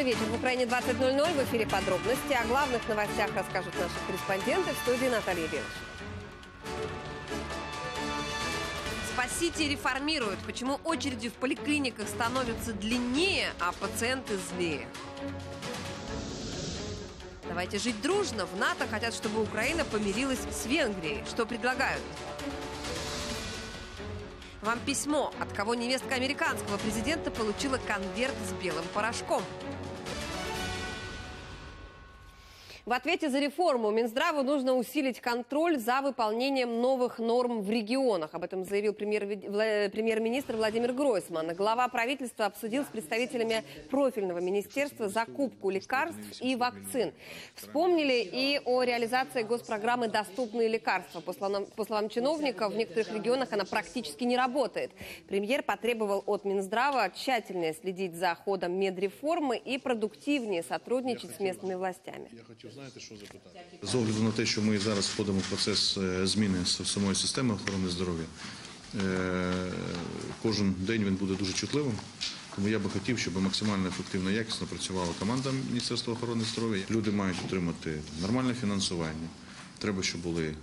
Добрый вечер. В Украине 20.00. В эфире подробности. О главных новостях расскажут наши корреспонденты в студии Наталья Белыш. Спасите реформируют. Почему очереди в поликлиниках становятся длиннее, а пациенты злее? Давайте жить дружно. В НАТО хотят, чтобы Украина помирилась с Венгрией. Что предлагают? Вам письмо, от кого невестка американского президента получила конверт с белым порошком. В ответе за реформу Минздраву нужно усилить контроль за выполнением новых норм в регионах. Об этом заявил премьер-министр Владимир Гройсман. Глава правительства обсудил с представителями профильного министерства закупку лекарств и вакцин. Вспомнили и о реализации госпрограммы «Доступные лекарства». По словам, по словам чиновника, в некоторых регионах она практически не работает. Премьер потребовал от Минздрава тщательнее следить за ходом медреформы и продуктивнее сотрудничать с местными властями знаєте, що запитати? З огляду на те, що ми зараз входимо в процес е, зміни самої системи охорони здоров'я, е, кожен день він буде дуже чутливим. Тому я би хотів, щоб максимально ефективно і якісно працювала команда Міністерства охорони здоров'я. Люди мають отримати нормальне фінансування. Треба, щоб були е,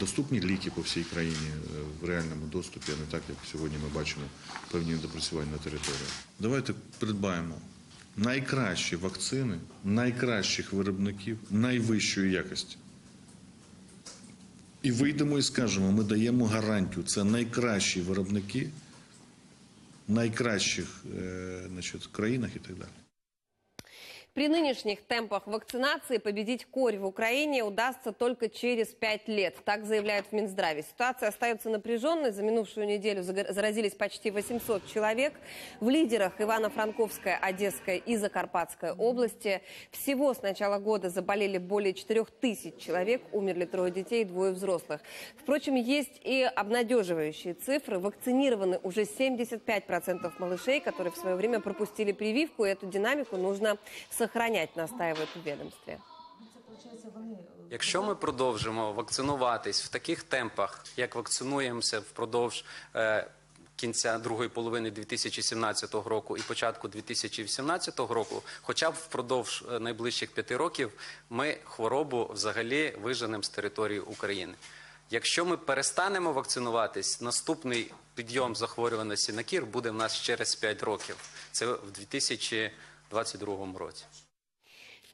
доступні ліки по всій країні в реальному доступі, а не так, як сьогодні ми бачимо певні недопрацювання на території. Давайте придбаємо найкращі вакцини, найкращих виробників, найвищої якості. І вийдемо і скажемо, ми даємо гарантію. Це найкращі виробники найкращих е, значить, країнах і так далі. При нынешних темпах вакцинации победить корь в Украине удастся только через пять лет, так заявляют в Минздраве. Ситуация остается напряженной. За минувшую неделю заразились почти 800 человек. В лидерах Ивано-Франковская, Одесская и Закарпатская области. Всего с начала года заболели более 4 тысяч человек, умерли трое детей и двое взрослых. Впрочем, есть и обнадеживающие цифры. Вакцинированы уже 75% малышей, которые в свое время пропустили прививку. И эту динамику нужно сохранять, настаивают в ведомстве. Якщо ми продовжимо вакцинуватись в таких темпах, як вакцинуємося впродовж е, кінця другої половини 2017 року і початку 2018 року, хоча б впродовж е, найближчих п'яти років, ми хворобу взагалі виженемо з території України. Якщо ми перестанемо вакцинуватись, наступний підйом захворюваності на кір буде в нас через 5 років. Це в 2000 2022 році.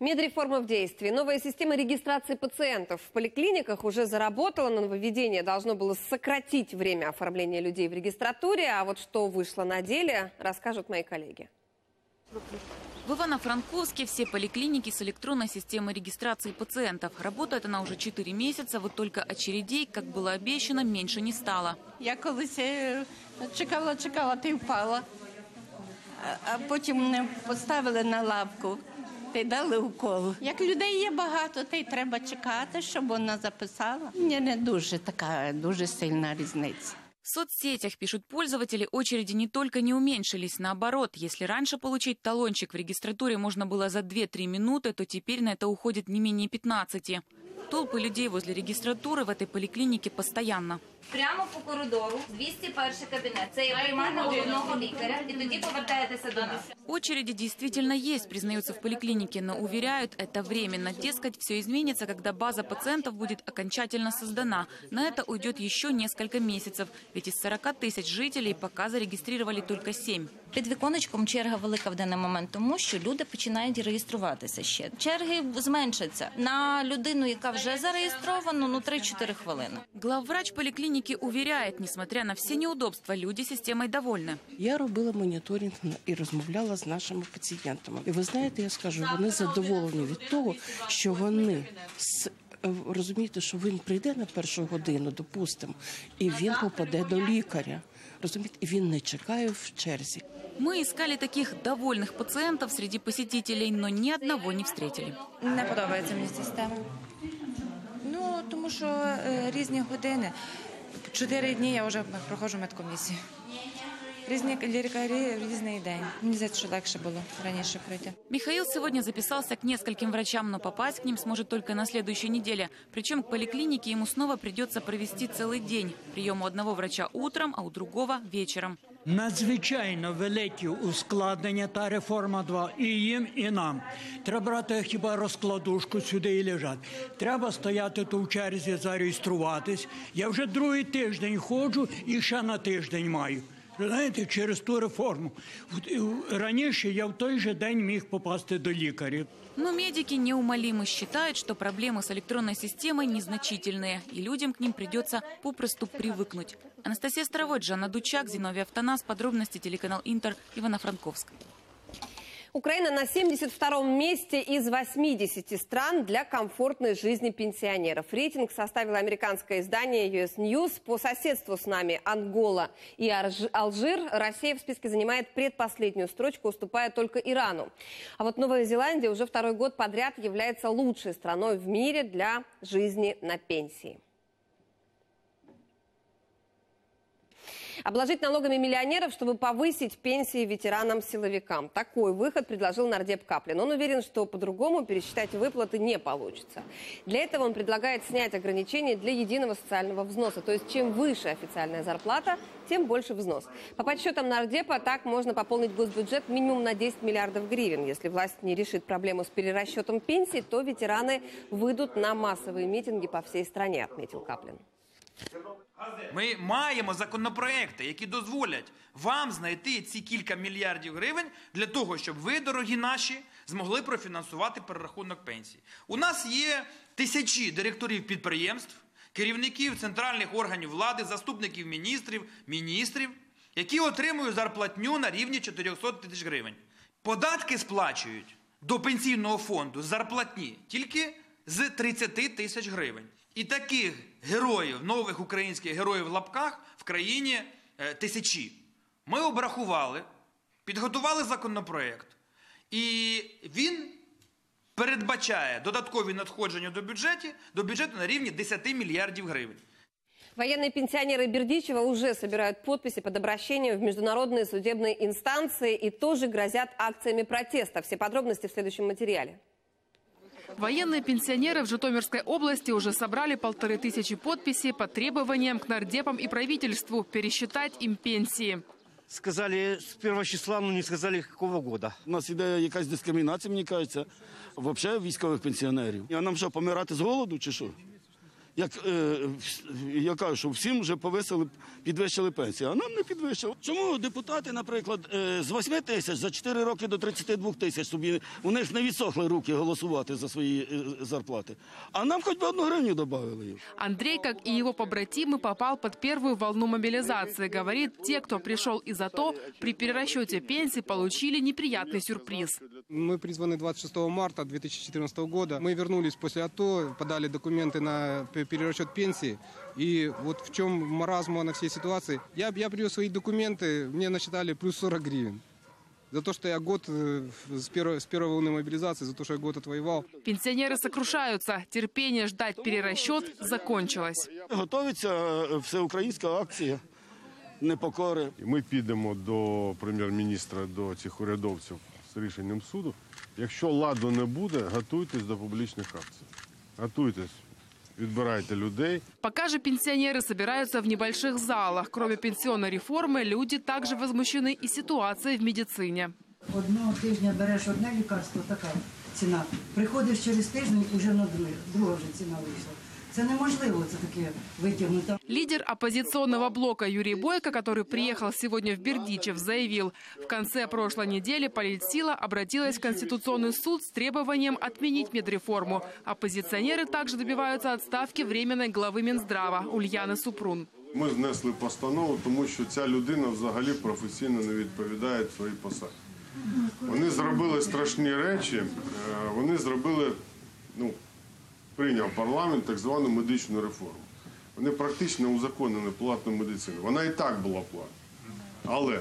Медреформа в действии. Новая система регистрации пациентов в поликлиниках уже заработала. но Нововведение должно было сократить время оформления людей в регистратуре. А вот что вышло на деле, расскажут мои коллеги. В Ивано-Франковске все поликлиники с электронной системой регистрации пациентов. Работает она уже 4 месяца, вот только очередей, как было обещано, меньше не стало. Я колись чекала, чекала, ты упала а потім мене поставили на лавку та й дали укол. Як людей є багато, та й треба чекати, щоб вона записала. Мені не дуже така дуже сильна різниця. В соцсетях, пишут пользователи, очереди не только не уменьшились, наоборот. Если раньше получить талончик в регистратуре можно было за 2-3 минуты, то теперь на это уходит не менее 15. Толпы людей возле регистратуры в этой поликлинике постоянно. Прямо по коридору, 201 кабинет. Це є приймальна головного лікаря, і тоді повертаєтеся до нас. Очереди действительно есть, признаются в поликлинике, но уверяют, это временно. Дескать, все изменится, когда база пациентов будет окончательно создана. На это уйдет еще несколько месяцев, ведь из 40 тысяч жителей пока зарегистрировали только 7. Під віконечком черга велика в даний момент, тому що люди починають реєструватися ще. Черги зменшаться на людину, яка вже зареєстрована, ну 3-4 хвилини. Главврач поликлиники уверяет, несмотря на все неудобства, люди системой довольны. Я робила моніторинг і розмовляла з нашими пацієнтами. І ви знаєте, я скажу, вони задоволені від того, що вони з розумієте, що він прийде на першу годину, допустимо, і він попаде до лікаря. Розумієте, і він не чекає в черзі. Мы искали таких довольных пациентов среди посетителей, но ни одного не встретили. Не подобається мені система. Ну тому що е, різні години. Чотири дні я вже проходжу медкомісію. Різні лікарі в різний день. Мені здається, що легше було раніше прийти. Михаил сегодня записался к нескольким врачам, но попасть к ним сможет только на следующей неделе. Причем к поликлинике ему снова придется провести целый день. Прием у одного врача утром, а у другого вечером. Надзвичайно великі ускладнення та реформа 2 і їм, і нам. Треба брати хіба розкладушку сюди і лежати. Треба стояти тут в черзі, зареєструватись. Я вже другий тиждень ходжу і ще на тиждень маю. Знаєте, через ту реформу. От, е, Раніше я в той же день міг попасти до лікаря. Но медики неумолимо считают, что проблемы с электронной системой незначительные, и людям к ним придется попросту привыкнуть. Анастасия Старовой, Жанна Дучак, Зиновий Автонас. Подробности телеканал Интер, Ивано-Франковск. Украина на 72-м месте из 80 стран для комфортной жизни пенсионеров. Рейтинг составило американское издание US News. По соседству с нами Ангола и Алжир. Россия в списке занимает предпоследнюю строчку, уступая только Ирану. А вот Новая Зеландия уже второй год подряд является лучшей страной в мире для жизни на пенсии. Обложить налогами миллионеров, чтобы повысить пенсии ветеранам-силовикам. Такой выход предложил нардеп Каплин. Он уверен, что по-другому пересчитать выплаты не получится. Для этого он предлагает снять ограничения для единого социального взноса. То есть чем выше официальная зарплата, тем больше взнос. По подсчетам нардепа так можно пополнить госбюджет минимум на 10 миллиардов гривен. Если власть не решит проблему с перерасчетом пенсий, то ветераны выйдут на массовые митинги по всей стране, отметил Каплин. Ми маємо законопроекти, які дозволять вам знайти ці кілька мільярдів гривень для того, щоб ви, дорогі наші, змогли профінансувати перерахунок пенсій. У нас є тисячі директорів підприємств, керівників центральних органів влади, заступників міністрів, міністрів, які отримують зарплатню на рівні 400 тисяч гривень. Податки сплачують до пенсійного фонду зарплатні тільки з 30 тисяч гривень. І таких героїв, нових українських героїв в лапках в країні е, тисячі. Ми обрахували, підготували законопроект, і він передбачає додаткові надходження до бюджету, до бюджету на рівні 10 мільярдів гривень. Военные пенсионеры Бердичева уже собирают подписи под обращением в международные судебные инстанции и тоже грозят акциями протеста. Все подробности в следующем материале. Военные пенсионеры в Житомирской области уже собрали полторы тысячи подписей по требованиям к нардепам и правительству пересчитать им пенсии. Сказали с первого числа, но не сказали какого года. У нас іде якась дискримінація, мені кажеться, взагалі військових пенсіонерів. А нам що, помирати з голоду чи що? Як е, вс- я кажу, що всім вже повисили, підвищили пенсії, а нам не підвищили. Чому депутати, наприклад, е, з 8 тисяч за 4 роки до 32 тисяч собі у них не відсохли руки голосувати за свої е, зарплати. А нам хоч би одну гривню додали. Андрей, как и его побратимы, попал под первую волну мобилизации. Говорит, те, кто пришел из АТО, при перерасчете пенсий получили неприятный сюрприз. Мы призваны 26 марта 2014 года. Мы вернулись после АТО, подали документы на пе- перерасчет пенсии. И вот в чем маразм на всей ситуации. Я, я привез свои документы, мне насчитали плюс 40 гривен. За то, что я год э, с первой, с первой волны мобилизации, за то, что я год отвоевал. Пенсионеры сокрушаются. Терпение ждать перерасчет закончилось. Готується е, всеукраїнська акція непокори. І ми підемо до прем'єр-міністра, до цих урядовців з рішенням суду. Якщо ладу не буде, готуйтесь до публічних акцій. Готуйтесь, відбирайте людей. Пока же пенсионеры собираются в небольших залах. Кроме пенсионной реформы, люди также возмущены и ситуацией в медицине. Одного тижня береш одне лікарство, така ціна. Приходиш через тиждень, уже на друге, друга вже ціна вийшла. Це неможливо, це таке витягнути. Лидер оппозиционного блока Юрий Бойко, который приехал сегодня в Бердичев, заявил, в конце прошлой недели политсила обратилась в Конституционный суд с требованием отменить медреформу. Оппозиционеры также добиваются отставки временной главы Минздрава Ульяны Супрун. Ми внесли постанову, тому що ця людина взагалі професійно не відповідає своїй посаді. Вони зробили страшні речі. е, Вони зробили, ну, прийняв парламент так звану медичну реформу. Вони практично узаконили платну медицину. Вона і так була платна. Але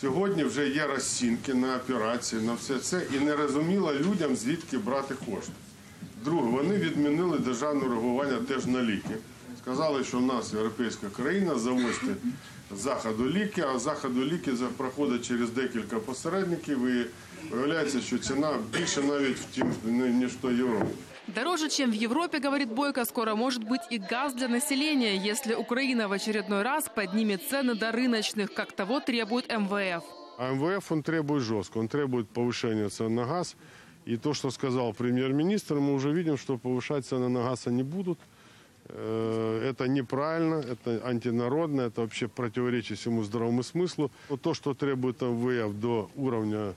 сьогодні вже є розцінки на операції, на все це, і не розуміло людям, звідки брати кошти. Друге, вони відмінили державне реагування теж на ліки. Сказали, що в нас європейська країна, завозьте з заходу ліки, а заходу ліки проходять через декілька посередників і виявляється, що ціна більше навіть в тім, ніж в Європі. Дороже, чем в Европе, говорит Бойко, скоро может быть и газ для населения, если Украина в очередной раз поднимет цены до рыночных, как того требует МВФ. А МВФ он требует жестко, он требует повышения цен на газ. И то, что сказал премьер-министр, мы уже видим, что повышать цены на газ они будут. Э, Это неправильно, это антинародно, это вообще противоречит всему здравому смыслу. То, что требует МВФ до уровня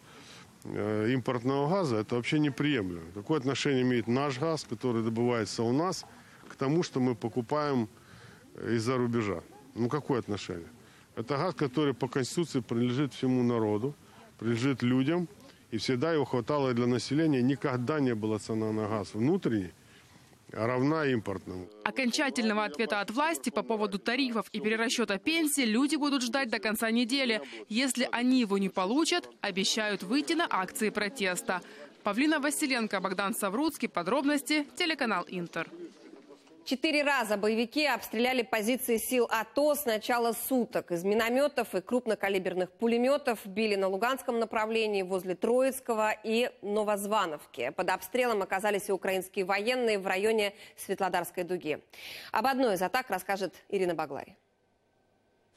импортного газа, это вообще неприемлемо. Какое отношение имеет наш газ, который добывается у нас, к тому, что мы покупаем э, из-за рубежа? Ну, какое отношение? Это газ, который по Конституции принадлежит всему народу, принадлежит людям, и всегда его хватало для населения. Никогда не была цена на газ внутренний равна импортному. Окончательного ответа от власти по поводу тарифов и перерасчета пенсии люди будут ждать до конца недели. Если они его не получат, обещают выйти на акции протеста. Павлина Василенко, Богдан Савруцкий. Подробности. Телеканал Интер. Четыре раза боевики обстреляли позиции сил АТО с начала суток. Из минометов и крупнокалиберных пулеметов били на Луганском направлении возле Троицкого и Новозвановки. Под обстрелом оказались и украинские военные в районе Светлодарской дуги. Об одной из атак расскажет Ирина Баглай.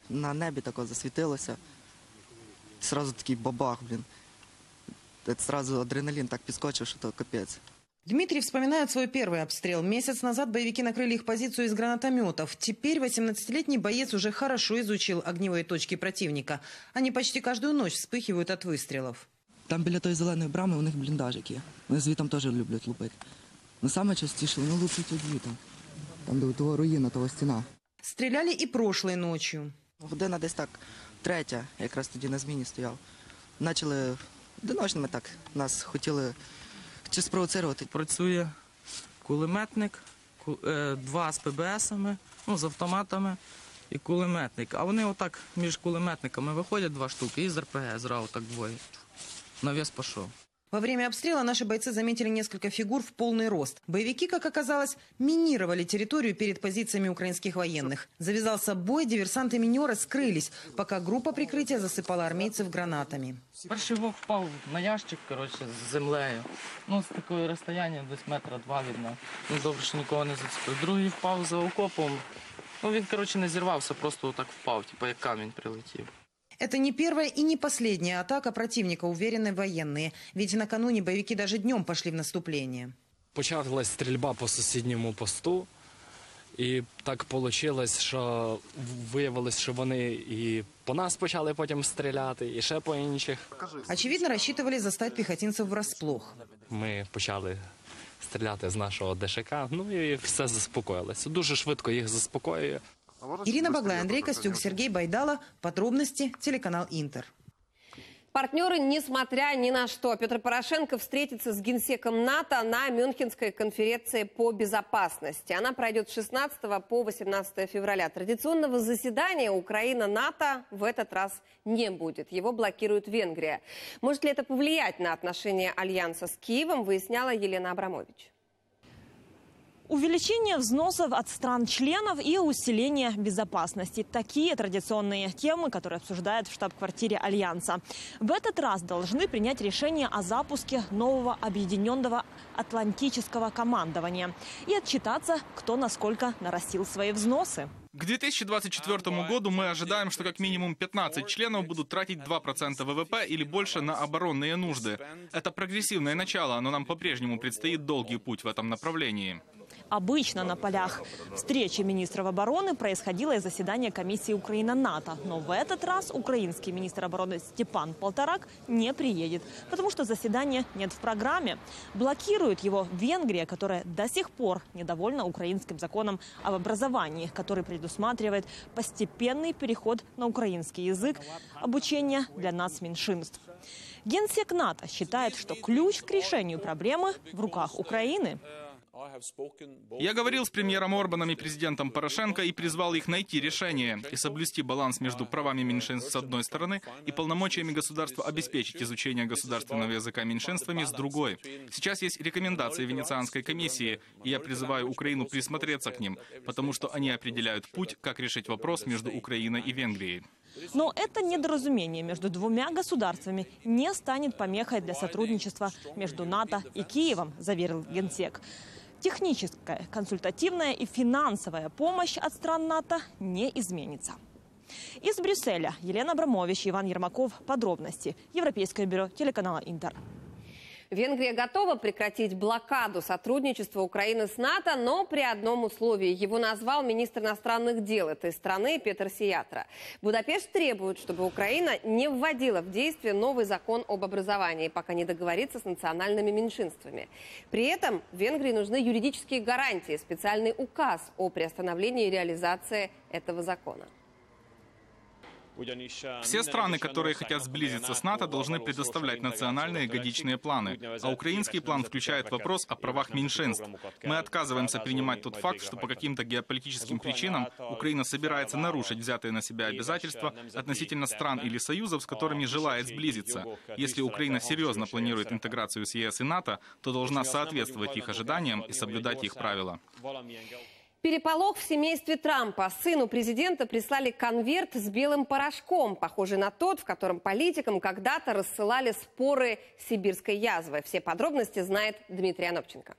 на небі тако засвітилося. Сразу такий бабах, блін. Це Сразу адреналін так підскочив, що то капець. Дмитрий вспоминает свой первый обстрел. Месяц назад боевики накрыли их позицию из гранатометов. Теперь 18-летний боец уже хорошо изучил огневые точки противника. Они почти каждую ночь вспыхивают от выстрелов. Там біля тої зеленої брами у них бліндажик є. Вони звітом теж люблять лупити. Ну саме частіше вони луплять звітом. Там, де того руїна, того стіна. Стреляли и прошлой ночью. Година десь так, третя, якраз тоді на зміні стояв. Почали одиночними так. Нас хотіли Чи спровоцирувати. Працює кулеметник, е, два з ПБСами, ну, з автоматами і кулеметник. А вони отак між кулеметниками виходять два штуки і з РПГ зразу так двоє. Навіс пішов. Во время обстрела наши бойцы заметили несколько фигур в полный рост. Боевики, как оказалось, минировали территорию перед позициями украинских военных. Завязался бой, диверсанты-минеры скрылись, пока группа прикрытия засыпала армейцев гранатами. Перший вовк впав на ящик, коротше, з землею. Ну, з такого розстояння десь метра два від нас. Ну, добре, що нікого не зацепив. Другий впав за окопом. Ну, він, коротше, не зірвався, просто отак впав, типу, як камінь прилетів. Это не первая и не последняя атака противника, уверены военные. Ведь накануне боевики даже днем пошли в наступление. Почалась стрільба по сусідньому посту, і так вийшло, що виявилось, що вони і по нас почали потім стріляти, і ще по інших. Очевидно, рассчитывали застать пехотинцев врасплох. Ми почали стріляти з нашого ДШК, ну і все заспокоїлося. Дуже швидко їх заспокоює. Ирина Баглай, Андрей Костюк, Сергей Байдала. Подробности телеканал Интер. Партнеры, несмотря ни на что, Петр Порошенко встретится с генсеком НАТО на Мюнхенской конференции по безопасности. Она пройдет с 16 по 18 февраля. Традиционного заседания Украина-НАТО в этот раз не будет. Его блокирует Венгрия. Может ли это повлиять на отношения Альянса с Киевом, выясняла Елена Абрамович. Увеличение взносов от стран-членов и усиление безопасности. Такие традиционные темы, которые обсуждают в штаб-квартире Альянса. В этот раз должны принять решение о запуске нового объединенного атлантического командования и отчитаться, кто насколько нарастил свои взносы. К 2024 году мы ожидаем, что как минимум 15 членов будут тратить 2% ВВП или больше на оборонные нужды. Это прогрессивное начало, но нам по-прежнему предстоит долгий путь в этом направлении. Обычно на полях встречи министров обороны происходило и заседание комиссии Украина-НАТО. Но в этот раз украинский министр обороны Степан Полторак не приедет, потому что заседания нет в программе. Блокирует его Венгрия, которая до сих пор недовольна украинским законом об образовании, который предусматривает постепенный переход на украинский язык, обучение для нацменьшинств. Генсек НАТО считает, что ключ к решению проблемы в руках Украины. Я говорил с премьером Орбаном и президентом Порошенко и призвал их найти решение и соблюсти баланс между правами меньшинств с одной стороны и полномочиями государства обеспечить изучение государственного языка меньшинствами с другой. Сейчас есть рекомендации Венецианской комиссии, и я призываю Украину присмотреться к ним, потому что они определяют путь, как решить вопрос между Украиной и Венгрией. Но это недоразумение между двумя государствами не станет помехой для сотрудничества между НАТО и Киевом, заверил Генсек. Техническая, консультативная и финансовая помощь от стран НАТО не изменится. Из Брюсселя Елена Абрамович, Иван Ермаков. Подробности. Европейское бюро телеканала «Интер». Венгрия готова прекратить блокаду сотрудничества Украины с НАТО, но при одном условии. Его назвал министр иностранных дел этой страны Петр Сиятра. Будапешт требует, чтобы Украина не вводила в действие новый закон об образовании, пока не договорится с национальными меньшинствами. При этом Венгрии нужны юридические гарантии, специальный указ о приостановлении реализации этого закона. Все страны, которые хотят сблизиться с НАТО, должны предоставлять национальные годичные планы. А украинский план включает вопрос о правах меньшинств. Мы отказываемся принимать тот факт, что по каким-то геополитическим причинам Украина собирается нарушить взятые на себя обязательства относительно стран или союзов, с которыми желает сблизиться. Если Украина серьезно планирует интеграцию с ЕС и НАТО, то должна соответствовать их ожиданиям и соблюдать их правила. Переполох в семействе Трампа. Сыну президента прислали конверт с белым порошком, похожий на тот, в котором политикам когда-то рассылали споры сибирской язвы. Все подробности знает Дмитрий Анопченко.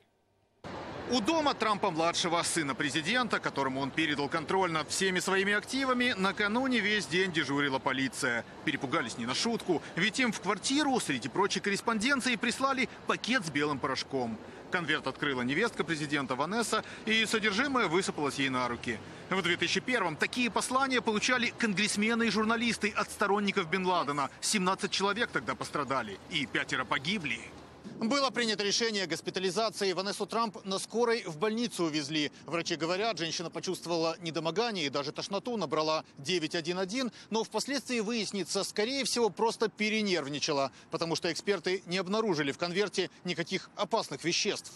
У дома Трампа-младшего, сына президента, которому он передал контроль над всеми своими активами, накануне весь день дежурила полиция. Перепугались не на шутку, ведь им в квартиру среди прочей корреспонденции прислали пакет с белым порошком. Конверт открыла невестка президента Ванесса, и содержимое высыпалось ей на руки. В 2001-м такие послания получали конгрессмены и журналисты от сторонников Бен Ладена. 17 человек тогда пострадали, и пятеро погибли. Было принято решение о госпитализации. Ванессу Трамп на скорой в больницу увезли. Врачи говорят, женщина почувствовала недомогание и даже тошноту, набрала 911, но впоследствии выяснится, скорее всего, просто перенервничала, потому что эксперты не обнаружили в конверте никаких опасных веществ.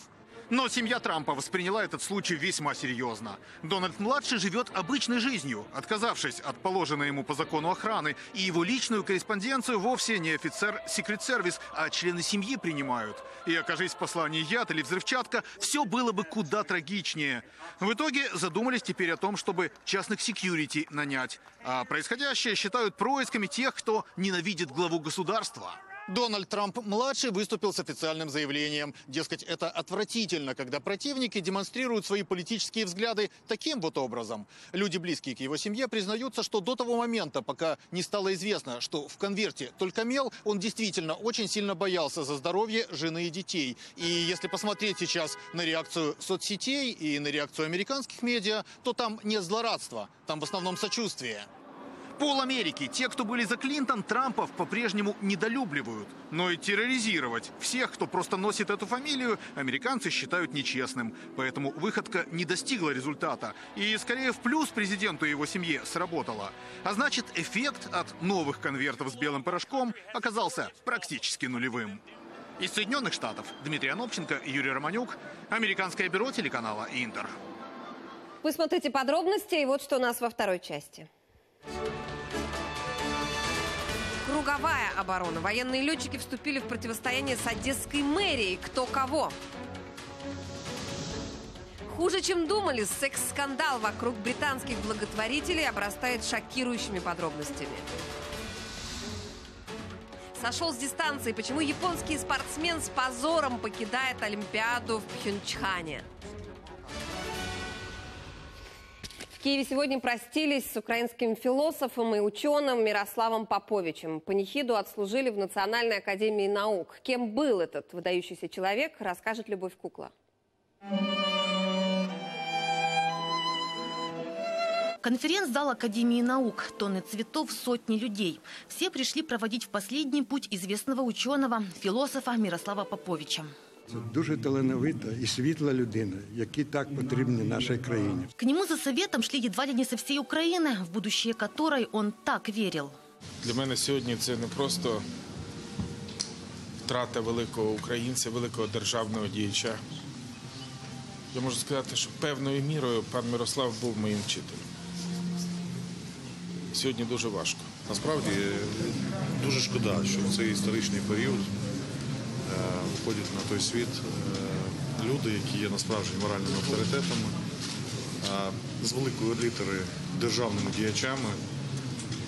Но семья Трампа восприняла этот случай весьма серьезно. Дональд-младший живет обычной жизнью, отказавшись от положенной ему по закону охраны, и его личную корреспонденцию вовсе не офицер Service, а члены семьи принимают. И окажись в послании яд или взрывчатка, все было бы куда трагичнее. В итоге задумались теперь о том, чтобы частных секьюрити нанять. А происходящее считают происками тех, кто ненавидит главу государства. Дональд Трамп-младший выступил с официальным заявлением. Дескать, это отвратительно, когда противники демонстрируют свои политические взгляды таким вот образом. Люди, близкие к его семье, признаются, что до того момента, пока не стало известно, что в конверте только мел, он действительно очень сильно боялся за здоровье жены и детей. И если посмотреть сейчас на реакцию соцсетей и на реакцию американских медиа, то там нет злорадства, там в основном сочувствие. Пол Америки, те, кто были за Клинтон, Трампов по-прежнему недолюбливают. Но и терроризировать всех, кто просто носит эту фамилию, американцы считают нечестным. Поэтому выходка не достигла результата. И скорее в плюс президенту и его семье сработала. А значит, эффект от новых конвертов с белым порошком оказался практически нулевым. Из Соединенных Штатов Дмитрий Анопченко, Юрий Романюк, Американское бюро телеканала «Интер». Вы смотрите подробности, и вот что у нас во второй части. Круговая оборона. Военные летчики вступили в противостояние с Одесской мэрией. Кто кого? Хуже, чем думали, секс-скандал вокруг британских благотворителей обрастает шокирующими подробностями. Сошел с дистанции. Почему японский спортсмен с позором покидает Олимпиаду в Пхенчхане? В Киеве сегодня простились с украинским философом и ученым Мирославом Поповичем. Панихиду отслужили в Национальной академии наук. Кем был этот выдающийся человек, расскажет Любовь Кукла. Конференц-зал Академии наук, тонны цветов, сотни людей. Все пришли проводить в последний путь известного ученого, философа Мирослава Поповича. Це дуже талановита і світла людина, які так потрібні нашій країні. К нему за советом шли едва ли не со всей Украины, в будущее которой он так верил. Для мене сьогодні це не просто втрата великого українця, великого державного діяча. я можу сказати, що певною мірою пан Мирослав був моїм вчителем. Сьогодні дуже важко. Насправді дуже шкода, що в цей історичний період виходять на той світ е, люди, які є насправді моральними авторитетами, е, з великої літери державними діячами,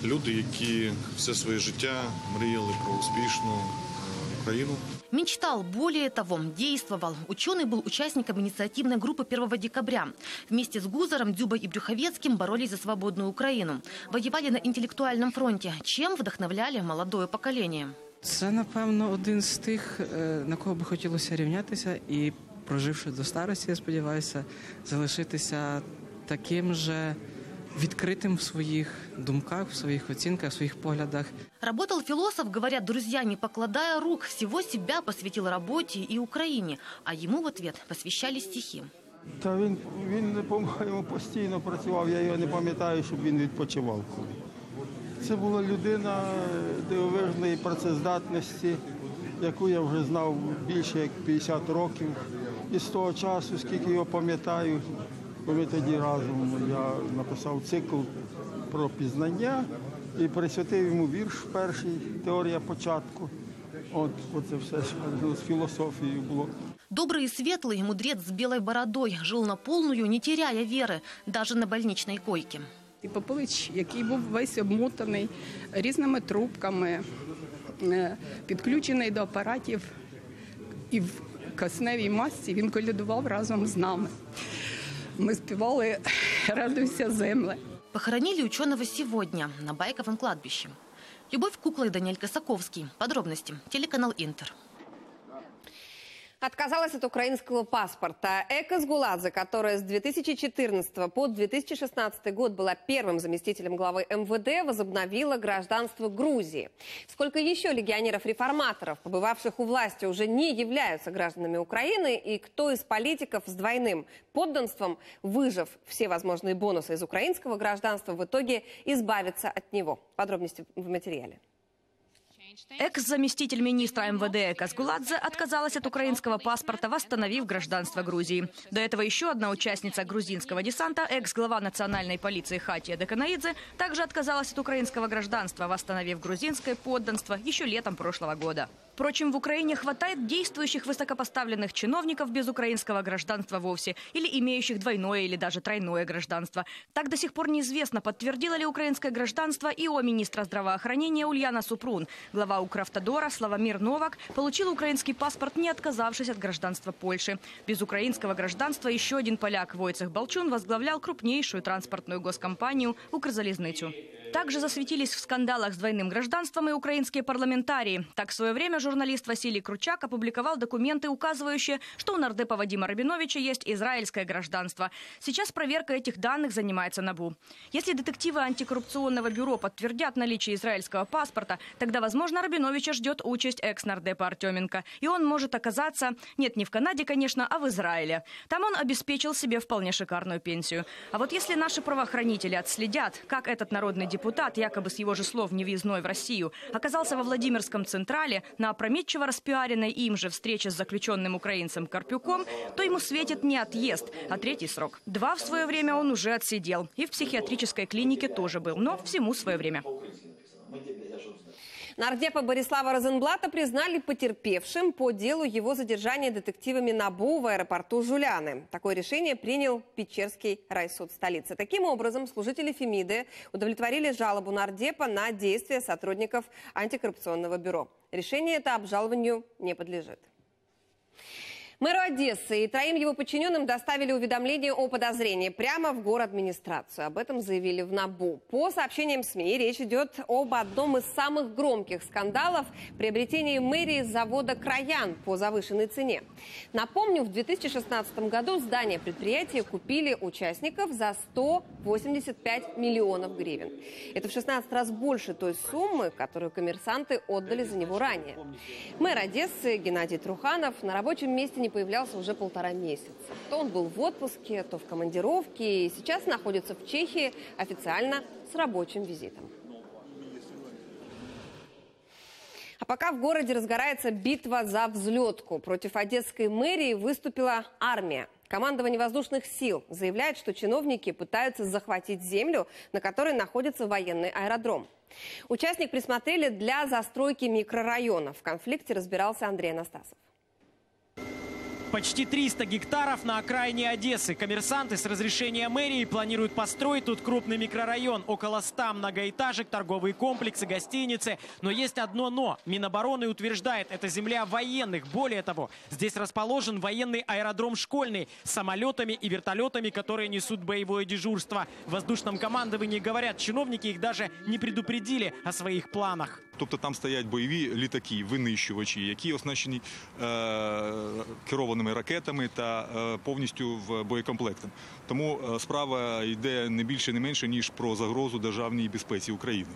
люди, які все своє життя мріяли про успішну е, Україну. Мечтал, более того, действовал. Ученый был участником инициативной группы 1 декабря. Вместе с Гузером, Дюбой и Брюховецким боролись за свободную Украину. Воевали на интеллектуальном фронте, чем вдохновляли молодое поколение. Це, напевно, один з тих, е, на кого би хотілося рівнятися, і проживши до старості, я сподіваюся, залишитися таким же відкритим в своїх думках, в своїх оцінках, в своїх поглядах. Работал философ, говорят друзья, не покладая рук, всего себя посвятил работе и Украине, а ему в ответ посвящали стихи. Та він, він, по-моєму, постійно працював, я його не пам'ятаю, щоб він відпочивав коли. Це була людина дивовижної працездатності, яку я вже знав більше як 50 років. І з того часу, скільки його пам'ятаю, бо ми тоді разом я написав цикл про пізнання і присвятив йому вірш перший теорія початку. От оце все що з філософією було. Добрый и светлый мудрец с белой бородой жил на полную, не теряя веры, даже на больничной койке. І Попович, який був весь обмотаний різними трубками, е, підключений до апаратів і в кисневій масці, він колядував разом з нами. Ми співали Радуйся, земле. Похоронили ученого сегодня на Байковом кладбище. Любовь Кукла и Даниэль Косаковский. Подробности. Телеканал Интер. Отказалась от украинского паспорта. Эка Сгуладзе, которая с 2014 по 2016 год была первым заместителем главы МВД, возобновила гражданство Грузии. Сколько еще легионеров-реформаторов, побывавших у власти, уже не являются гражданами Украины, и кто из политиков с двойным подданством, выжив все возможные бонусы из украинского гражданства, в итоге избавится от него. Подробности в материале. Экс-заместитель министра МВД Казгуладзе отказалась от украинского паспорта, восстановив гражданство Грузии. До этого еще одна участница грузинского десанта, экс-глава национальной полиции Хатия Деканаидзе, также отказалась от украинского гражданства, восстановив грузинское подданство еще летом прошлого года. Впрочем, в Украине хватает действующих высокопоставленных чиновников без украинского гражданства вовсе или имеющих двойное или даже тройное гражданство. Так до сих пор неизвестно, подтвердила ли украинское гражданство и о министра здравоохранения Ульяна Супрун. Глава Укравтодора Славомир Новак получил украинский паспорт, не отказавшись от гражданства Польши. Без украинского гражданства еще один поляк Войцех Балчун возглавлял крупнейшую транспортную госкомпанию «Укрзалезницу». Также засветились в скандалах с двойным гражданством и украинские парламентарии. Так в свое время журналист Василий Кручак опубликовал документы, указывающие, что у нардепа Вадима Рабиновича есть израильское гражданство. Сейчас проверка этих данных занимается НАБУ. Если детективы антикоррупционного бюро подтвердят наличие израильского паспорта, тогда, возможно, Рабиновича ждет участь экс-нардепа Артеменко. И он может оказаться, нет, не в Канаде, конечно, а в Израиле. Там он обеспечил себе вполне шикарную пенсию. А вот если наши правоохранители отследят, как этот народный депутат депутат, якобы с его же слов невъездной в Россию, оказался во Владимирском Централе на опрометчиво распиаренной им же встрече с заключенным украинцем Карпюком, то ему светит не отъезд, а третий срок. Два в свое время он уже отсидел. И в психиатрической клинике тоже был, но всему свое время. Нардепа Борислава Розенблата признали потерпевшим по делу его задержания детективами НАБУ в аэропорту Жуляны. Такое решение принял Печерский райсуд столицы. Таким образом, служители Фемиды удовлетворили жалобу нардепа на действия сотрудников антикоррупционного бюро. Решение это обжалованию не подлежит. Мэру Одессы и троим его подчиненным доставили уведомление о подозрении прямо в город администрацию. Об этом заявили в НАБУ. По сообщениям СМИ, речь идет об одном из самых громких скандалов приобретении мэрии завода «Краян» по завышенной цене. Напомню, в 2016 году здание предприятия купили участников за 185 миллионов гривен. Это в 16 раз больше той суммы, которую коммерсанты отдали за него ранее. Мэр Одессы Геннадий Труханов на рабочем месте не появлялся уже полтора месяца. То он был в отпуске, то в командировке, и сейчас находится в Чехии официально с рабочим визитом. А пока в городе разгорается битва за взлетку, против одесской мэрии выступила армия. Командование воздушных сил заявляет, что чиновники пытаются захватить землю, на которой находится военный аэродром. Участник присмотрели для застройки микрорайона. В конфликте разбирался Андрей Анастасов. Почти 300 гектаров на окраине Одессы. Коммерсанты с разрешения мэрии планируют построить тут крупный микрорайон. Около 100 многоэтажек, торговые комплексы, гостиницы. Но есть одно «но». Минобороны утверждает, это земля военных. Более того, здесь расположен военный аэродром «Школьный» с самолетами и вертолетами, которые несут боевое дежурство. В воздушном командовании говорят, чиновники их даже не предупредили о своих планах. Тобто там стоять бойові літаки, винищувачі, які оснащені е, керованими ракетами та е, повністю в боєкомплектом. Тому е, справа йде не більше, не менше ніж про загрозу державній безпеці України.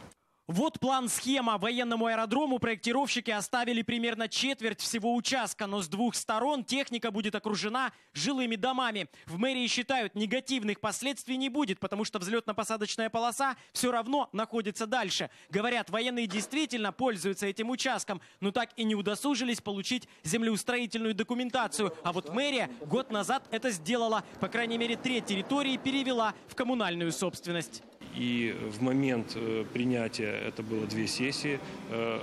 Вот план-схема. Военному аэродрому проектировщики оставили примерно четверть всего участка, но с двух сторон техника будет окружена жилыми домами. В мэрии считают, негативных последствий не будет, потому что взлетно-посадочная полоса все равно находится дальше. Говорят, военные действительно пользуются этим участком, но так и не удосужились получить землеустроительную документацию. А вот мэрия год назад это сделала. По крайней мере, треть территории перевела в коммунальную собственность. И в момент э, принятия, это было две сессии, э,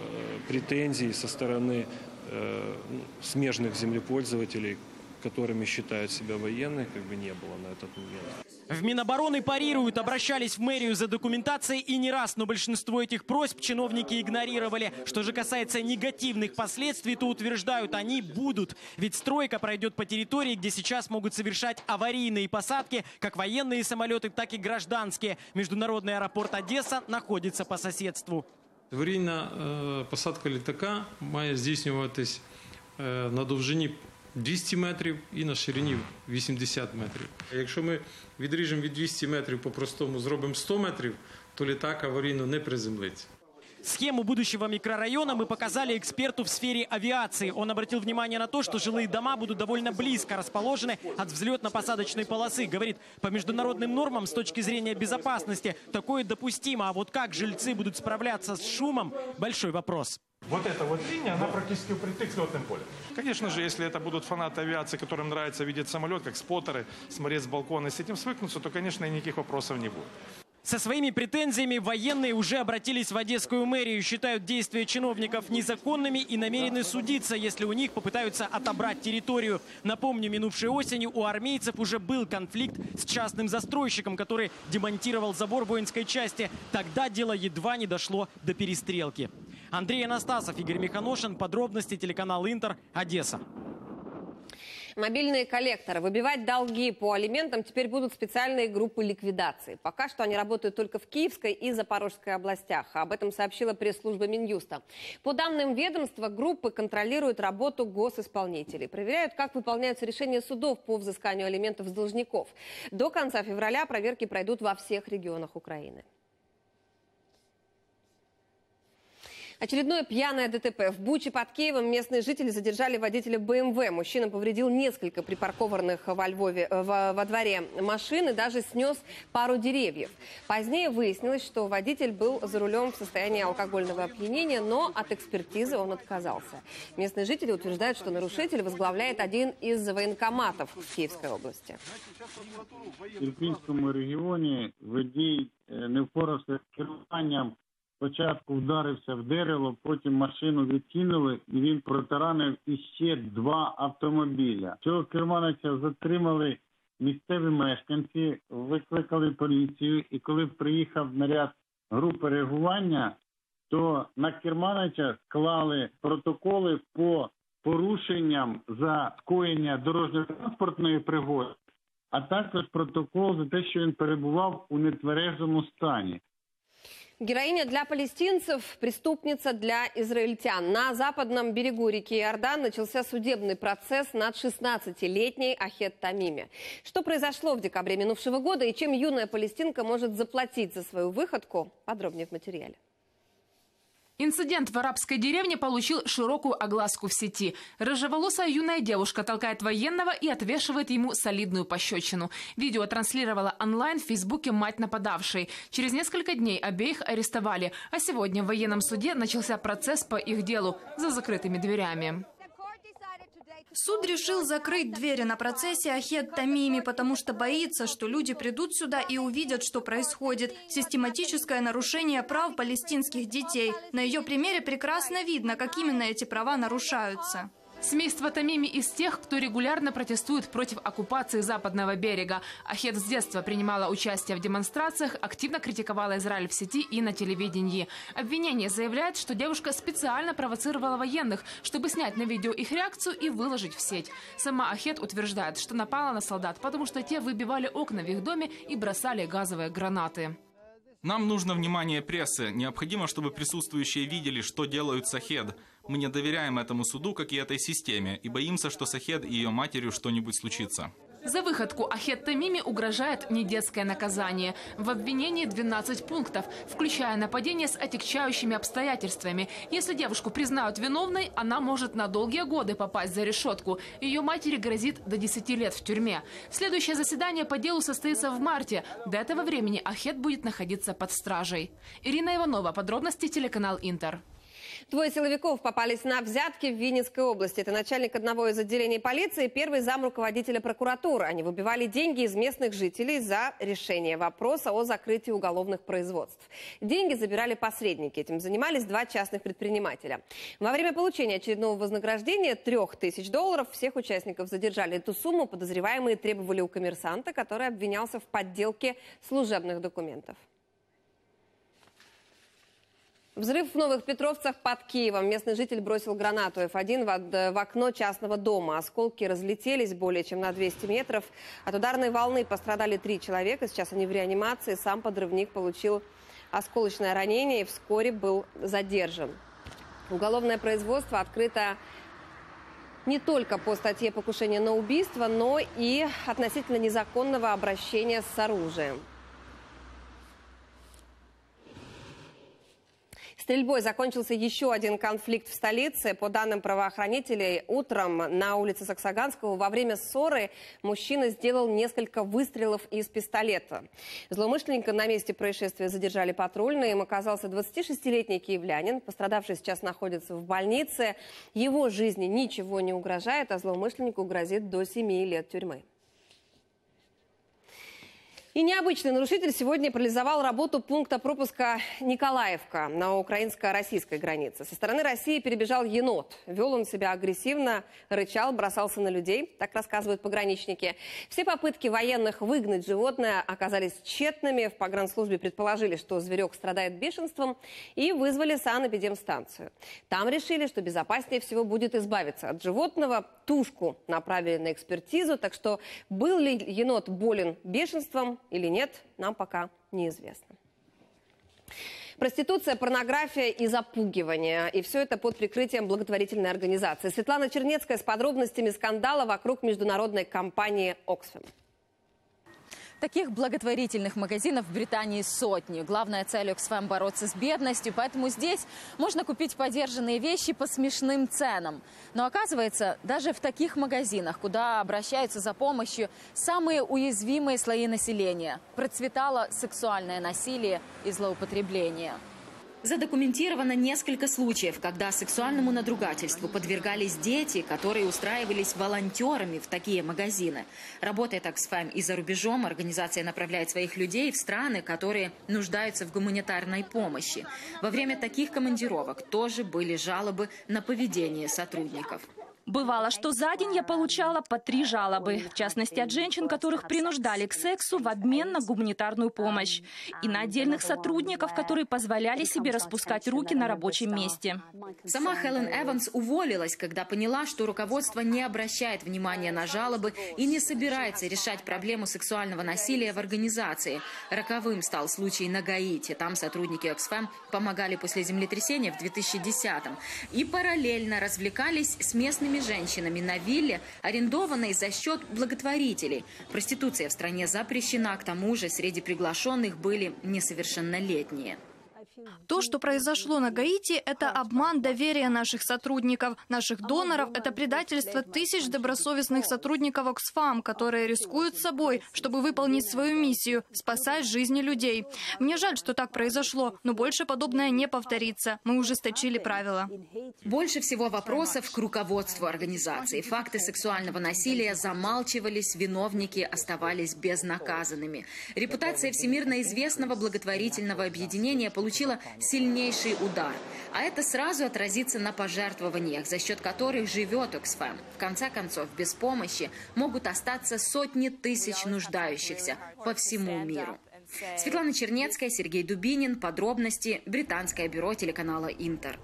претензий со стороны э, смежных землепользователей, которыми считают себя военные, как бы не было на этот момент. В Минобороны парируют, обращались в мэрию за документацией и не раз, но большинство этих просьб чиновники игнорировали. Что же касается негативных последствий, то утверждают, они будут. Ведь стройка пройдет по территории, где сейчас могут совершать аварийные посадки, как военные самолеты, так и гражданские. Международный аэропорт Одесса находится по соседству. Аварійна е, посадка літака має здійснюватись е, на довжині 200 метрів і на ширині 80 метрів. Якщо ми відріжемо від 200 метрів по-простому, зробимо 100 метрів, то літак аварійно не приземлиться. Схему будущего микрорайона мы показали эксперту в сфере авиации. Он обратил внимание на то, что жилые дома будут довольно близко расположены от взлетно-посадочной полосы. Говорит, по международным нормам с точки зрения безопасности такое допустимо. А вот как жильцы будут справляться с шумом – большой вопрос. Вот эта вот линия, она практически упритык с летным полем. Конечно же, если это будут фанаты авиации, которым нравится видеть самолет, как споттеры, смотреть с балкона и с этим свыкнуться, то, конечно, и никаких вопросов не будет. Со своими претензиями военные уже обратились в Одесскую мэрию, считают действия чиновников незаконными и намерены судиться, если у них попытаются отобрать территорию. Напомню, минувшей осенью у армейцев уже был конфликт с частным застройщиком, который демонтировал забор воинской части. Тогда дело едва не дошло до перестрелки. Андрей Анастасов, Игорь Миханошин. Подробности телеканал Интер. Одесса. Мобильные коллекторы. Выбивать долги по алиментам теперь будут специальные группы ликвидации. Пока что они работают только в Киевской и Запорожской областях. Об этом сообщила пресс-служба Минюста. По данным ведомства, группы контролируют работу госисполнителей. Проверяют, как выполняются решения судов по взысканию алиментов с должников. До конца февраля проверки пройдут во всех регионах Украины. Очередное пьяное ДТП. В Буче под Киевом местные жители задержали водителя БМВ. Мужчина повредил несколько припаркованных во, Львове, э, во, во дворе машин и даже снес пару деревьев. Позднее выяснилось, что водитель был за рулем в состоянии алкогольного опьянения, но от экспертизы он отказался. Местные жители утверждают, что нарушитель возглавляет один из военкоматов в Киевской области. В Ірпінському регіоні водій е, не впорався з керуванням Спочатку вдарився в дерево, потім машину відкинули, і він протаранив іще два автомобіля. Цього керманича затримали місцеві мешканці, викликали поліцію, і коли приїхав наряд групи реагування, то на керманича склали протоколи по порушенням за скоєння дорожньо-транспортної пригоди, а також протокол за те, що він перебував у нетверезому стані. Героиня для палестинцев, преступница для израильтян. На западном берегу реки Иордан начался судебный процесс над 16-летней Ахет Тамиме. Что произошло в декабре минувшего года и чем юная палестинка может заплатить за свою выходку, подробнее в материале. Инцидент в арабской деревне получил широкую огласку в сети. Рыжеволосая юная девушка толкает военного и отвешивает ему солидную пощечину. Видео транслировала онлайн в Фейсбуке мать нападавшей. Через несколько дней обеих арестовали, а сегодня в военном суде начался процесс по их делу за закрытыми дверями. Суд решил закрыть двери на процессе Ахед Тамими, потому что боится, что люди придут сюда и увидят, что происходит. Систематическое нарушение прав палестинских детей. На ее примере прекрасно видно, как именно эти права нарушаются. Семейство Тамими из тех, кто регулярно протестует против оккупации западного берега. Ахед с детства принимала участие в демонстрациях, активно критиковала Израиль в сети и на телевидении. Обвинение заявляет, что девушка специально провоцировала военных, чтобы снять на видео их реакцию и выложить в сеть. Сама Ахед утверждает, что напала на солдат, потому что те выбивали окна в их доме и бросали газовые гранаты. Нам нужно внимание прессы. Необходимо, чтобы присутствующие видели, что делают Сахед. Мы не доверяем этому суду, как и этой системе, и боимся, что Сахед и ее матерью что-нибудь случится. За выходку Ахет Тамими угрожает недетское наказание. В обвинении 12 пунктов, включая нападение с отягчающими обстоятельствами. Если девушку признают виновной, она может на долгие годы попасть за решетку. Ее матери грозит до 10 лет в тюрьме. Следующее заседание по делу состоится в марте. До этого времени Ахет будет находиться под стражей. Ирина Иванова. Подробности телеканал Интер. Двое силовиков попались на взятки в Винницкой области. Это начальник одного из отделений полиции, первый зам руководителя прокуратуры. Они выбивали деньги из местных жителей за решение вопроса о закрытии уголовных производств. Деньги забирали посредники. Этим занимались два частных предпринимателя. Во время получения очередного вознаграждения трех тысяч долларов всех участников задержали. Эту сумму подозреваемые требовали у коммерсанта, который обвинялся в подделке служебных документов. Взрыв в Новых Петровцах под Киевом. Местный житель бросил гранату F1 в, окно частного дома. Осколки разлетелись более чем на 200 метров. От ударной волны пострадали три человека. Сейчас они в реанимации. Сам подрывник получил осколочное ранение и вскоре был задержан. Уголовное производство открыто не только по статье покушения на убийство, но и относительно незаконного обращения с оружием. Стрельбой закончился еще один конфликт в столице. По данным правоохранителей, утром на улице Саксаганского во время ссоры мужчина сделал несколько выстрелов из пистолета. Злоумышленника на месте происшествия задержали патрульные. Им оказался 26-летний киевлянин. Пострадавший сейчас находится в больнице. Его жизни ничего не угрожает, а злоумышленнику грозит до 7 лет тюрьмы. И необычный нарушитель сегодня парализовал работу пункта пропуска Николаевка на украинско-российской границе. Со стороны России перебежал енот. Вел он себя агрессивно, рычал, бросался на людей, так рассказывают пограничники. Все попытки военных выгнать животное оказались тщетными. В погранслужбе предположили, что зверек страдает бешенством и вызвали санэпидемстанцию. Там решили, что безопаснее всего будет избавиться от животного. Тушку направили на экспертизу, так что был ли енот болен бешенством, или нет, нам пока неизвестно. Проституция, порнография и запугивание. И все это под прикрытием благотворительной организации. Светлана Чернецкая с подробностями скандала вокруг международной компании «Оксфэм». Таких благотворительных магазинов в Британии сотни. Главная цель Оксфэм – бороться с бедностью, поэтому здесь можно купить подержанные вещи по смешным ценам. Но оказывается, даже в таких магазинах, куда обращаются за помощью самые уязвимые слои населения, процветало сексуальное насилие и злоупотребление. Задокументировано несколько случаев, когда сексуальному надругательству подвергались дети, которые устраивались волонтерами в такие магазины. Работает Оксфэм и за рубежом. Организация направляет своих людей в страны, которые нуждаются в гуманитарной помощи. Во время таких командировок тоже были жалобы на поведение сотрудников. Бывало, что за день я получала по три жалобы, в частности от женщин, которых принуждали к сексу в обмен на гуманитарную помощь, и на отдельных сотрудников, которые позволяли себе распускать руки на рабочем месте. Сама Хелен Эванс уволилась, когда поняла, что руководство не обращает внимания на жалобы и не собирается решать проблему сексуального насилия в организации. Роковым стал случай на Гаити. Там сотрудники Оксфэм помогали после землетрясения в 2010-м и параллельно развлекались с местными женщинами на вилле, арендованной за счет благотворителей. Проституция в стране запрещена, к тому же среди приглашенных были несовершеннолетние. То, что произошло на Гаити, это обман доверия наших сотрудников, наших доноров, это предательство тысяч добросовестных сотрудников Оксфам, которые рискуют собой, чтобы выполнить свою миссию – спасать жизни людей. Мне жаль, что так произошло, но больше подобное не повторится. Мы ужесточили правила. Больше всего вопросов к руководству организации. Факты сексуального насилия замалчивались, виновники оставались безнаказанными. Репутация всемирно известного благотворительного объединения получила сильнейший удар. А это сразу отразится на пожертвованиях, за счет которых живет Оксфэм. В конце концов, без помощи могут остаться сотни тысяч нуждающихся по всему миру. Светлана Чернецкая, Сергей Дубинин. Подробности. Британское бюро телеканала «Интер».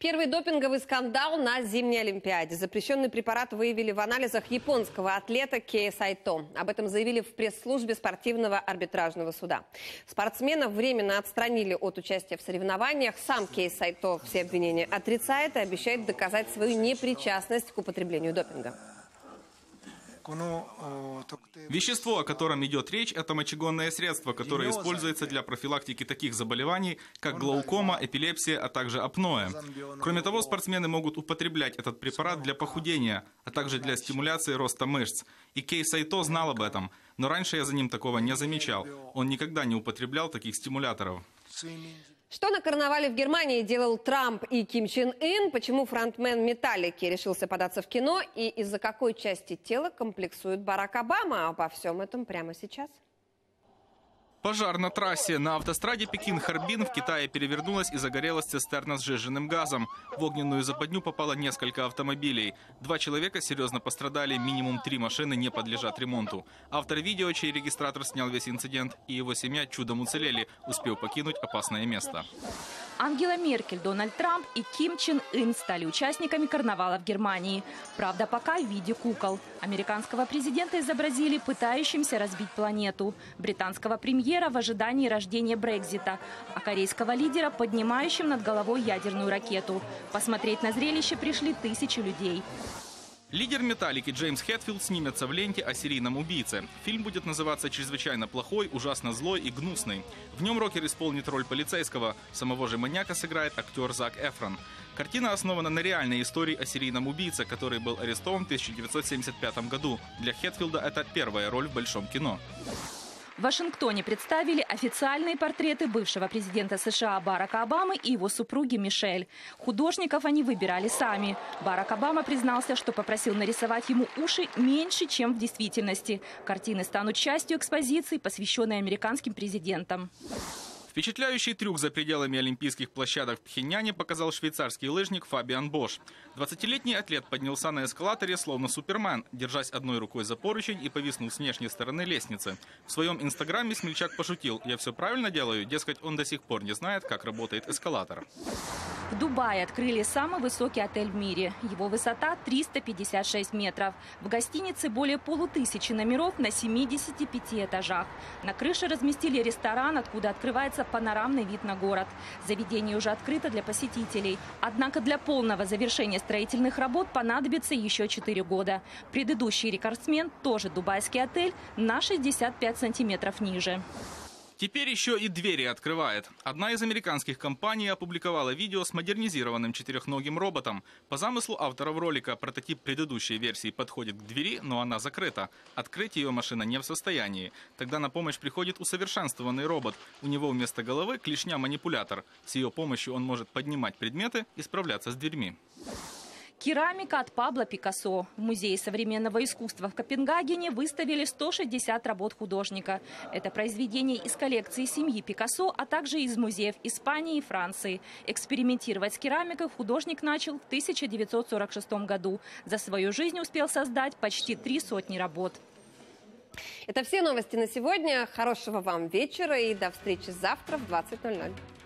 Первый допинговый скандал на зимней Олимпиаде. Запрещенный препарат выявили в анализах японского атлета Кея Сайто. Об этом заявили в пресс-службе спортивного арбитражного суда. Спортсмена временно отстранили от участия в соревнованиях. Сам Кей Сайто все обвинения отрицает и обещает доказать свою непричастность к употреблению допинга. Вещество, о котором идет речь, это мочегонное средство, которое используется для профилактики таких заболеваний, как глаукома, эпилепсия, а также апноэ. Кроме того, спортсмены могут употреблять этот препарат для похудения, а также для стимуляции роста мышц. И Кей Сайто знал об этом, но раньше я за ним такого не замечал. Он никогда не употреблял таких стимуляторов. Что на карнавале в Германии делал Трамп и Ким Чен Ын? Почему фронтмен Металлики решился податься в кино? И из-за какой части тела комплексует Барак Обама? Обо всем этом прямо сейчас. Пожар на трассе. На автостраде Пекин-Харбин в Китае перевернулась и загорелась цистерна с сжиженным газом. В огненную западню попало несколько автомобилей. Два человека серьезно пострадали, минимум три машины не подлежат ремонту. Автор видео, чей регистратор снял весь инцидент, и его семья чудом уцелели, успев покинуть опасное место. Ангела Меркель, Дональд Трамп и Ким Чен Ын стали участниками карнавала в Германии. Правда, пока в виде кукол. Американского президента изобразили пытающимся разбить планету. Британского премьера в ожидании рождения Брекзита. А корейского лидера поднимающим над головой ядерную ракету. Посмотреть на зрелище пришли тысячи людей. Лидер «Металлики» Джеймс Хэтфилд снимется в ленте о серийном убийце. Фильм будет называться «Чрезвычайно плохой, ужасно злой и гнусный». В нем рокер исполнит роль полицейского. Самого же маньяка сыграет актер Зак Эфрон. Картина основана на реальной истории о серийном убийце, который был арестован в 1975 году. Для Хэтфилда это первая роль в большом кино. В Вашингтоне представили официальные портреты бывшего президента США Барака Обамы и его супруги Мишель. Художников они выбирали сами. Барак Обама признался, что попросил нарисовать ему уши меньше, чем в действительности. Картины станут частью экспозиции, посвященной американским президентам. Впечатляющий трюк за пределами олимпийских площадок в Пхеньяне показал швейцарский лыжник Фабиан Бош. 20-летний атлет поднялся на эскалаторе словно супермен, держась одной рукой за поручень и повиснув с внешней стороны лестницы. В своем инстаграме смельчак пошутил «Я все правильно делаю?» Дескать, он до сих пор не знает, как работает эскалатор. В Дубае открыли самый высокий отель в мире. Его высота 356 метров. В гостинице более полутысячи номеров на 75 этажах. На крыше разместили ресторан, откуда открывается панорамный вид на город. Заведение уже открыто для посетителей. Однако для полного завершения строительных работ понадобится еще 4 года. Предыдущий рекордсмен, тоже дубайский отель, на 65 сантиметров ниже. Теперь еще и двери открывает. Одна из американских компаний опубликовала видео с модернизированным четырехногим роботом. По замыслу авторов ролика прототип предыдущей версии подходит к двери, но она закрыта. Открыть ее машина не в состоянии. Тогда на помощь приходит усовершенствованный робот. У него вместо головы клешня-манипулятор. С ее помощью он может поднимать предметы и справляться с дверьми. Керамика от Пабло Пикассо. В Музее современного искусства в Копенгагене выставили 160 работ художника. Это произведения из коллекции семьи Пикассо, а также из музеев Испании и Франции. Экспериментировать с керамикой художник начал в 1946 году. За свою жизнь успел создать почти три сотни работ. Это все новости на сегодня. Хорошего вам вечера и до встречи завтра в 20.00.